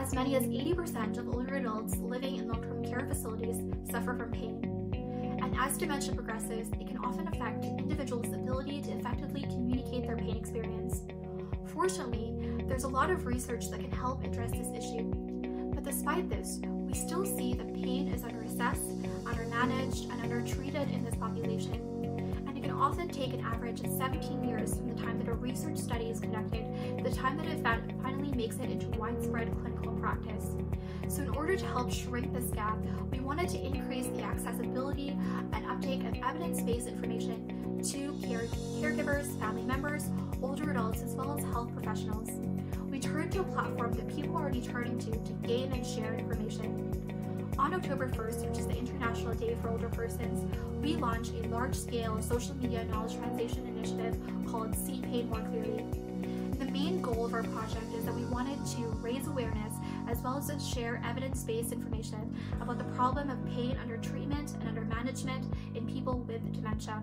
As many as 80% of older adults living in long-term care facilities suffer from pain. And as dementia progresses, it can often affect individuals' ability to effectively communicate their pain experience. Fortunately, there's a lot of research that can help address this issue. But despite this, we still see that pain is underassessed, undermanaged, and undertreated in this population. And it can often take an average of 17 years from the time that a research study is conducted the time that it finally makes it into widespread clinical practice. So in order to help shrink this gap, we wanted to increase the accessibility and uptake of evidence-based information to care caregivers, family members, older adults, as well as health professionals. We turned to a platform that people are already turning to to gain and share information. On October 1st, which is the International Day for Older Persons, we launched a large-scale social media knowledge translation initiative called See Pain More Clearly. The main goal of our project is that we wanted to raise awareness as well as to share evidence-based information about the problem of pain under treatment and under management in people with dementia.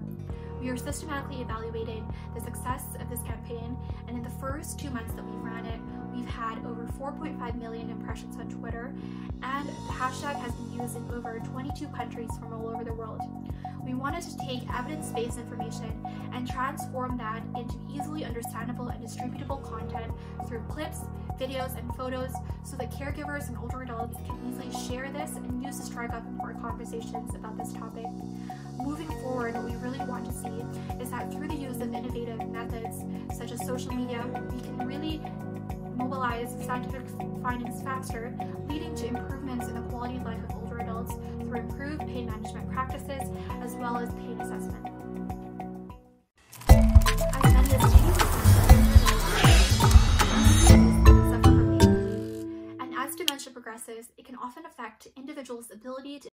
We are systematically evaluating the success of this campaign, and in the first two months that we've ran it, we've had over 4.5 million impressions on Twitter, and the hashtag has been used in over 22 countries from all over the world. We wanted to take evidence-based information and transform that into understandable and distributable content through clips, videos, and photos so that caregivers and older adults can easily share this and use to strike up more conversations about this topic. Moving forward, what we really want to see is that through the use of innovative methods such as social media, we can really mobilize scientific findings faster, leading to improvements in the quality of life of older adults through improved pain management practices as well as pain assessment. Progresses, it can often affect individuals' ability to